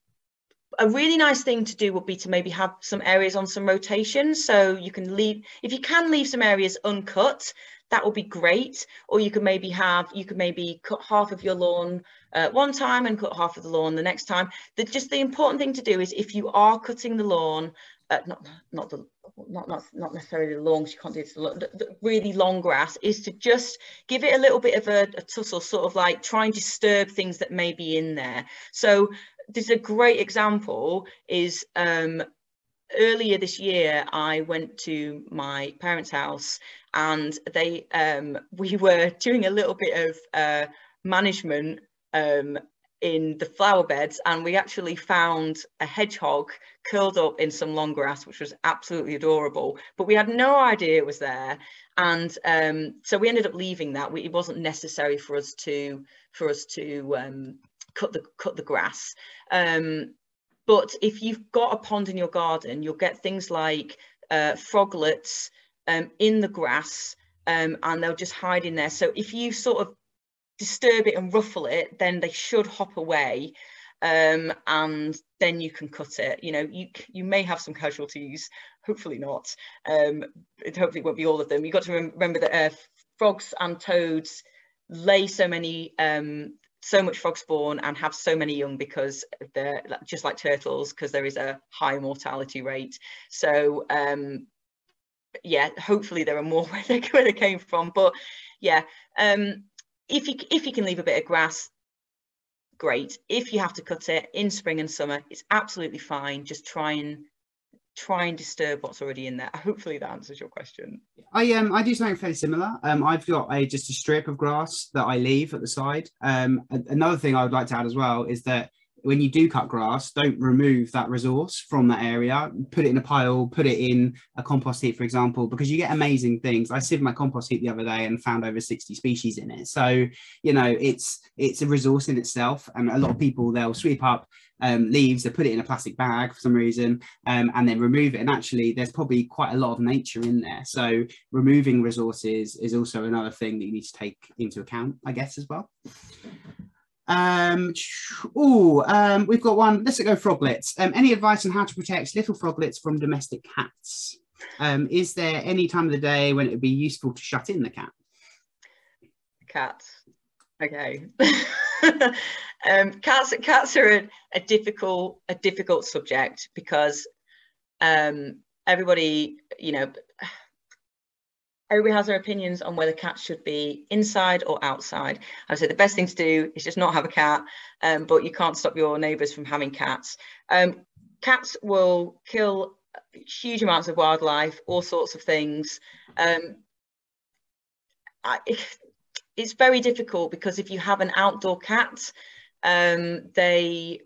a really nice thing to do would be to maybe have some areas on some rotation. So you can leave, if you can leave some areas uncut, that would be great. Or you could maybe have, you could maybe cut half of your lawn uh, one time and cut half of the lawn the next time. The, just the important thing to do is if you are cutting the lawn, uh, not not the not not not necessarily the because you can't do it the, the, really long grass is to just give it a little bit of a, a tussle sort of like try and disturb things that may be in there so there's a great example is um earlier this year i went to my parents house and they um we were doing a little bit of uh management um, in the flower beds and we actually found a hedgehog curled up in some long grass which was absolutely adorable but we had no idea it was there. And um, so we ended up leaving that. We, it wasn't necessary for us to for us to um, cut the cut the grass um, but if you've got a pond in your garden you'll get things like uh, froglets um, in the grass um, and they'll just hide in there so if you sort of disturb it and ruffle it, then they should hop away. Um, and then you can cut it. You know, you you may have some casualties, hopefully not. Um, it hopefully won't be all of them. You've got to remember that uh, frogs and toads lay so many um, so much frog spawn and have so many young because they're just like turtles because there is a high mortality rate. So um yeah hopefully there are more where they, where they came from but yeah um if you if you can leave a bit of grass great. If you have to cut it in spring and summer it's absolutely fine. Just try and try and disturb what's already in there hopefully that answers your question i um i do something fairly similar um i've got a just a strip of grass that i leave at the side um another thing i would like to add as well is that when you do cut grass, don't remove that resource from that area. Put it in a pile, put it in a compost heap, for example, because you get amazing things. I sieved my compost heap the other day and found over 60 species in it. So, you know, it's it's a resource in itself. And a lot of people they'll sweep up um, leaves, they put it in a plastic bag for some reason, um, and then remove it. And actually, there's probably quite a lot of nature in there. So removing resources is also another thing that you need to take into account, I guess, as well. Um, oh, um, we've got one. Let's go froglets. Um, any advice on how to protect little froglets from domestic cats? Um, is there any time of the day when it would be useful to shut in the cat? Cats. Okay. um, cats. Cats are a, a, difficult, a difficult subject because um, everybody, you know, everybody has their opinions on whether cats should be inside or outside. I would say the best thing to do is just not have a cat, um, but you can't stop your neighbours from having cats. Um, cats will kill huge amounts of wildlife, all sorts of things. Um, I, it's very difficult because if you have an outdoor cat, um, they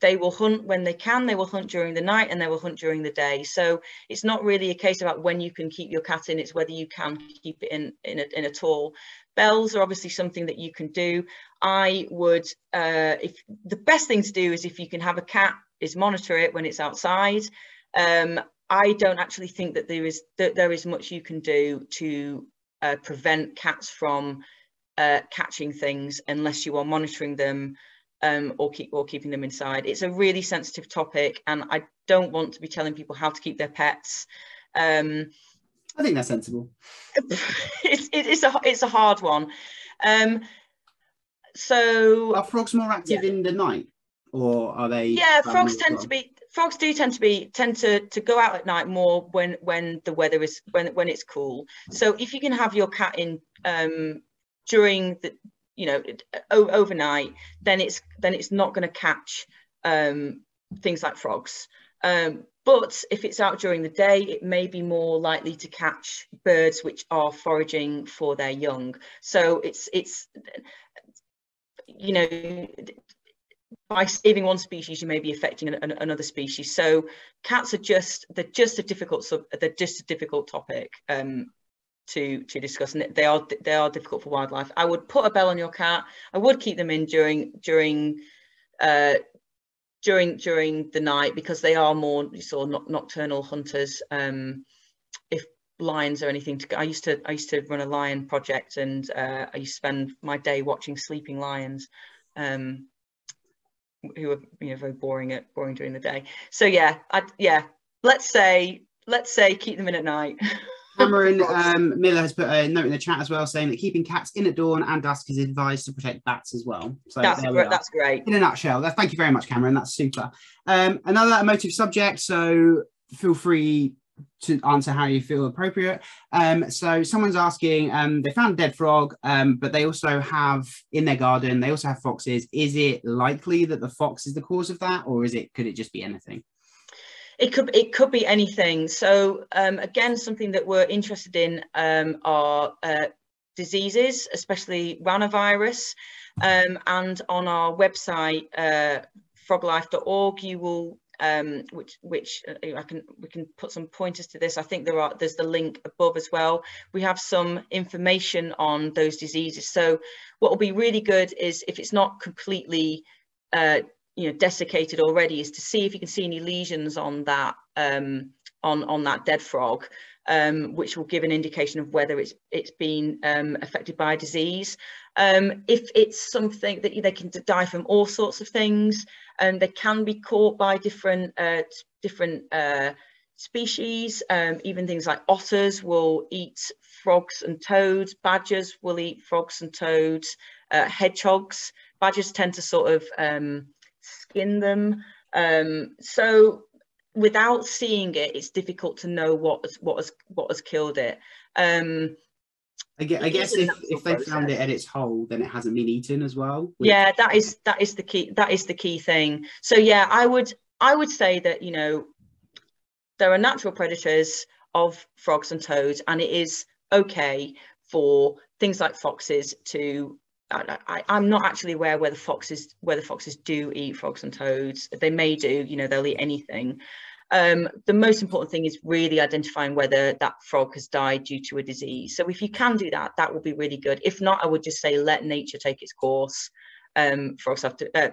they will hunt when they can, they will hunt during the night and they will hunt during the day. So it's not really a case about when you can keep your cat in, it's whether you can keep it in, in, a, in at all. Bells are obviously something that you can do. I would, uh, if the best thing to do is if you can have a cat, is monitor it when it's outside. Um, I don't actually think that there is that there is much you can do to uh, prevent cats from uh, catching things unless you are monitoring them um, or keep or keeping them inside. It's a really sensitive topic, and I don't want to be telling people how to keep their pets. Um, I think that's sensible. it's it, it's a it's a hard one. Um, so are frogs more active yeah. in the night, or are they? Yeah, frogs tend to be frogs do tend to be tend to to go out at night more when when the weather is when when it's cool. So if you can have your cat in um, during the you know overnight then it's then it's not going to catch um, things like frogs Um, but if it's out during the day, it may be more likely to catch birds which are foraging for their young. So it's it's you know by saving one species, you may be affecting an, an, another species. So cats are just they're just a difficult sub they're just a difficult topic um, to to discuss, and they are they are difficult for wildlife. I would put a bell on your cat. I would keep them in during during uh, during during the night because they are more sort of nocturnal hunters. Um, if lions or anything to I used to I used to run a lion project and uh, I used to spend my day watching sleeping lions. Um, who are you know very boring at boring during the day. So yeah, I yeah, let's say let's say keep them in at night. Cameron um, Miller has put a note in the chat as well saying that keeping cats in at dawn and dusk is advised to protect bats as well. So that's, great, that's great. In a nutshell, thank you very much, Cameron. That's super. Um, another emotive subject, so feel free to answer how you feel appropriate. Um, so someone's asking, um, they found a dead frog, um, but they also have in their garden, they also have foxes. Is it likely that the fox is the cause of that, or is it could it just be anything? It could it could be anything. So um, again, something that we're interested in um, are uh, diseases, especially ranavirus. Um, and on our website, uh, froglife.org, you will um, which which uh, I can we can put some pointers to this. I think there are there's the link above as well. We have some information on those diseases. So what will be really good is if it's not completely uh, you know desiccated already, is to see if you can see any lesions on that um, on on that dead frog. Um, which will give an indication of whether it's it's been um, affected by disease. Um, if it's something that they can die from all sorts of things, and they can be caught by different uh, different uh, species. Um, even things like otters will eat frogs and toads. Badgers will eat frogs and toads. Uh, hedgehogs, badgers tend to sort of um, skin them. Um, so without seeing it, it's difficult to know what has, what has what has killed it. Um, I guess, I guess if, if they found it at its hole, then it hasn't been eaten as well. Yeah, that is that is the key. That is the key thing. So yeah, I would I would say that you know there are natural predators of frogs and toads, and it is okay for things like foxes to. I, am not actually aware whether foxes whether foxes do eat frogs and toads. They may do. You know, they'll eat anything. Um, the most important thing is really identifying whether that frog has died due to a disease. So if you can do that, that will be really good. If not, I would just say let nature take its course. Um, frogs have to, uh,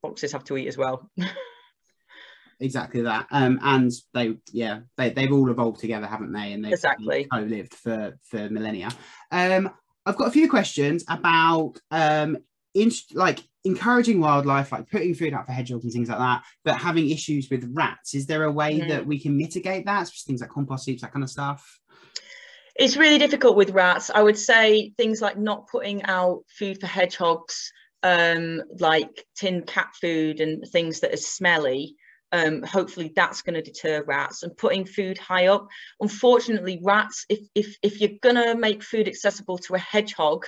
foxes have to eat as well. exactly that. Um, and they, yeah, they, they've all evolved together, haven't they? And they've exactly co-lived for for millennia. Um, I've got a few questions about um, in, like encouraging wildlife, like putting food out for hedgehogs and things like that, but having issues with rats. Is there a way mm. that we can mitigate that? Things like compost heaps, that kind of stuff. It's really difficult with rats. I would say things like not putting out food for hedgehogs, um, like tinned cat food and things that are smelly. Um, hopefully that's going to deter rats and putting food high up. Unfortunately, rats, if, if, if you're going to make food accessible to a hedgehog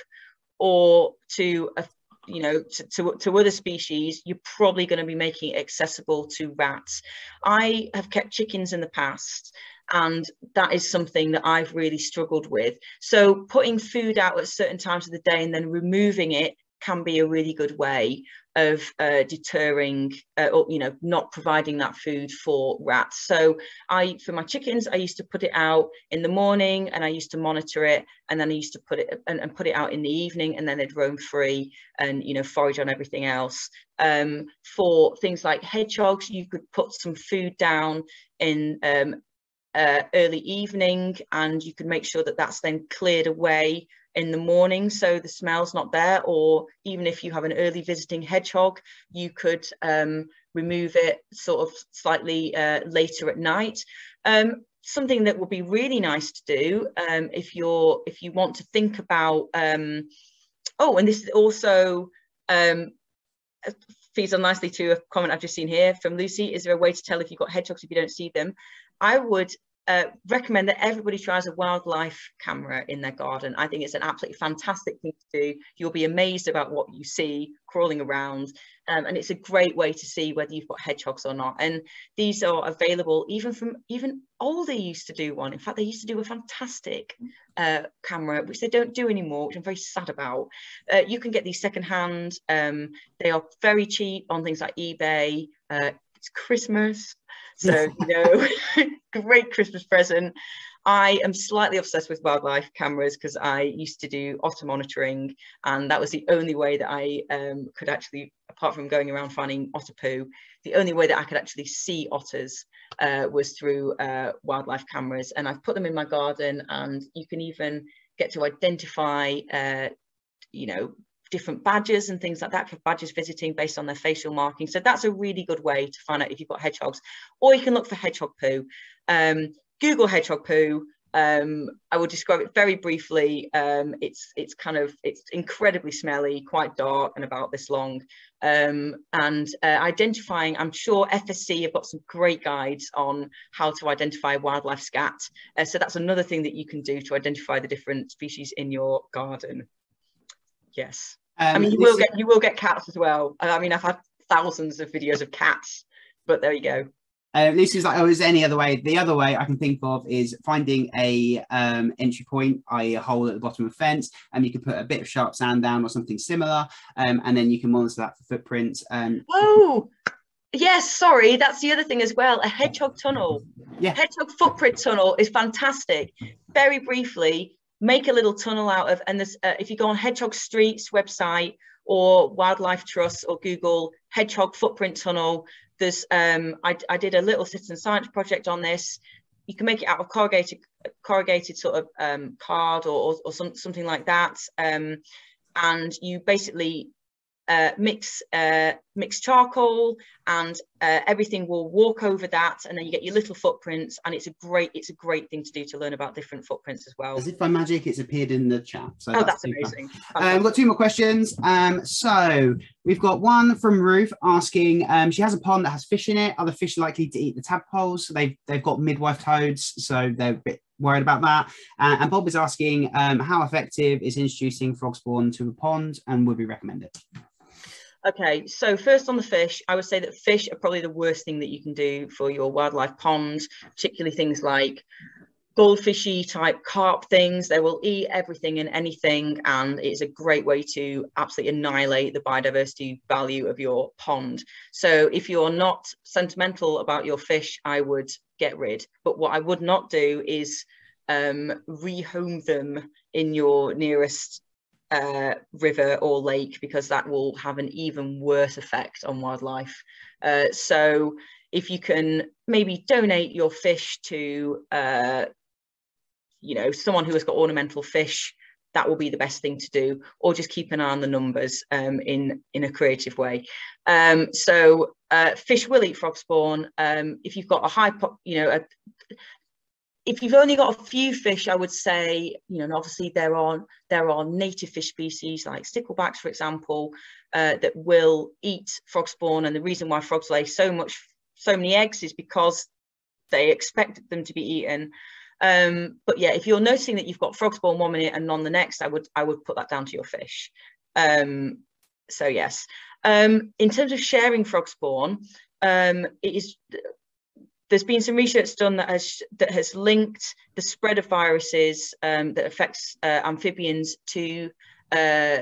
or to a you know to, to, to other species you're probably going to be making it accessible to rats i have kept chickens in the past and that is something that I've really struggled with. So putting food out at certain times of the day and then removing it can be a really good way of uh, deterring uh, or you know not providing that food for rats. So i for my chickens i used to put it out in the morning and i used to monitor it and then i used to put it and, and put it out in the evening and then they'd roam free and you know forage on everything else. Um, for things like hedgehogs you could put some food down in um, uh, early evening and you could make sure that that's then cleared away in the morning so the smell's not there or even if you have an early visiting hedgehog you could um, remove it sort of slightly uh, later at night. Um, something that would be really nice to do um, if you're if you want to think about um, oh and this is also um, feeds on nicely to a comment I've just seen here from Lucy. Is there a way to tell if you've got hedgehogs if you don't see them? I would uh, recommend that everybody tries a wildlife camera in their garden. I think it's an absolutely fantastic thing to do. You'll be amazed about what you see crawling around. Um, and it's a great way to see whether you've got hedgehogs or not. And these are available even from even Aldi used to do one. In fact, they used to do a fantastic uh, camera, which they don't do anymore, which I'm very sad about. Uh, you can get these secondhand. Um, they are very cheap on things like eBay. Uh, it's Christmas. So, you know, great Christmas present. I am slightly obsessed with wildlife cameras because I used to do otter monitoring, and that was the only way that I um, could actually, apart from going around finding otter poo, the only way that I could actually see otters uh, was through uh, wildlife cameras. And I've put them in my garden, and you can even get to identify, uh, you know, different badges and things like that for badges visiting based on their facial marking. So that's a really good way to find out if you've got hedgehogs, or you can look for hedgehog poo. Um, Google hedgehog poo. Um, I will describe it very briefly. Um, it's it's kind of it's incredibly smelly, quite dark, and about this long. Um, and uh, identifying, I'm sure FSC have got some great guides on how to identify wildlife scat. Uh, so that's another thing that you can do to identify the different species in your garden. Yes, I Um, mean you will is- get you will get cats as well. I mean I've had thousands of videos of cats, but there you go. Uh, is like, oh, is there any other way? The other way I can think of is finding a um, entry point, i.e., a hole at the bottom of a fence, and you can put a bit of sharp sand down or something similar, um, and then you can monitor that for footprints. Um, Oh, yes, sorry, that's the other thing as well. A hedgehog tunnel. Yeah. Hedgehog footprint tunnel is fantastic. Very briefly, make a little tunnel out of, and uh, if you go on Hedgehog Street's website or Wildlife Trust or Google Hedgehog footprint tunnel, there's, um, I, I did a little citizen science project on this. You can make it out of corrugated, corrugated sort of um, card or, or, or some, something like that. Um, and you basically uh, mix uh, mix charcoal and uh, everything will walk over that and then you get your little footprints and it's a great it's a great thing to do to learn about different footprints as well as if by magic, it's appeared in the chat. So oh that's super. amazing Um, we've got two more questions. Um, so we've got one from Ruth asking. Um, she has a pond that has fish in it. Are the fish likely to eat the tadpoles? They've they've got midwife toads, so they're a bit worried about that. Uh, and Bob is asking, um, how effective is introducing frog spawn to a pond, and would we recommend it? Okay, so first on the fish, I would say that fish are probably the worst thing that you can do for your wildlife pond, particularly things like goldfishy type carp things. They will eat everything and anything, and it's a great way to absolutely annihilate the biodiversity value of your pond. So if you're not sentimental about your fish, I would get rid. But what I would not do is um, rehome them in your nearest uh, river or lake because that will have an even worse effect on wildlife. Uh, so if you can maybe donate your fish to, uh, you know, someone who has got ornamental fish, that will be the best thing to do, or just keep an eye on the numbers um, in in a creative way. Um, so uh, fish will eat frog spawn. Um, if you've got a high, you know, a, if you've only got a few fish, I would say, you know, and obviously there are there are native fish species like sticklebacks, for example, uh, that will eat frog spawn. And the reason why frogs lay so much, so many eggs is because they expect them to be eaten. Um, but yeah, if you're noticing that you've got frog spawn one minute and none the next, I would I would put that down to your fish. Um, so yes. Um, in terms of sharing frog spawn, um, it is there's been some research done that has that has linked the spread of viruses um, that affects uh, amphibians to uh,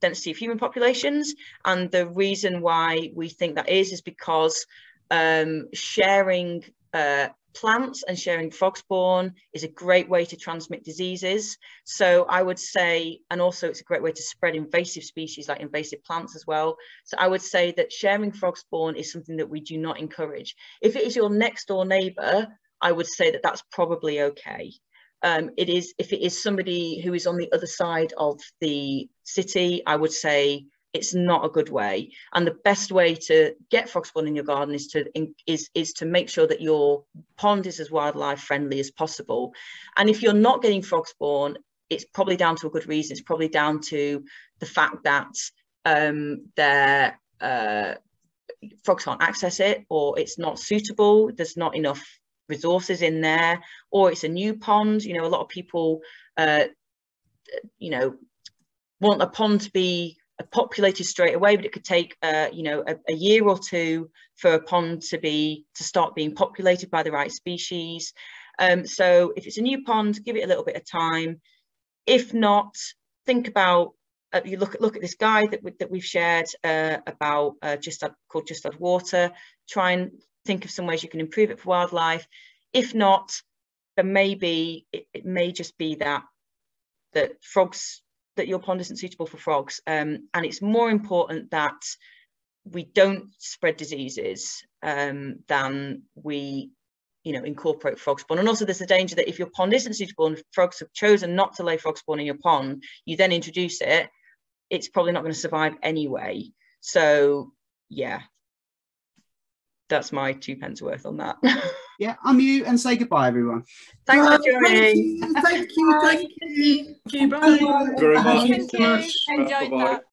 density of human populations, and the reason why we think that is is because um, sharing uh, plants and sharing frog spawn is a great way to transmit diseases. So I would say, and also it's a great way to spread invasive species like invasive plants as well. So I would say that sharing frog spawn is something that we do not encourage. If it is your next door neighbor, I would say that that's probably okay. Um, it is if it is somebody who is on the other side of the city, I would say it's not a good way. And the best way to get spawn in your garden is to is is to make sure that your pond is as wildlife friendly as possible. And if you're not getting frog spawn, it's probably down to a good reason. It's probably down to the fact that um, their uh, frogs can't access it, or it's not suitable. There's not enough resources in there, or it's a new pond. You know, a lot of people, uh, you know, want a pond to be populated straight away, but it could take, uh, you know, a, a, year or two for a pond to be to start being populated by the right species. Um, so if it's a new pond, give it a little bit of time. If not, think about uh, you look at look at this guide that, we, that we've shared uh, about uh, just add, called just add water. Try and think of some ways you can improve it for wildlife. If not, then maybe it, it may just be that that frogs that your pond isn't suitable for frogs. Um, and it's more important that we don't spread diseases um, than we you know, incorporate frog spawn. And also there's a danger that if your pond isn't suitable and frogs have chosen not to lay frog spawn in your pond, you then introduce it, it's probably not going to survive anyway. So yeah, that's my two pence worth on that. yeah, unmute and say goodbye, everyone. Thanks for joining. Thank you, thank you, thank you. Thank you, bye. Very much. Thank you. Enjoyed that.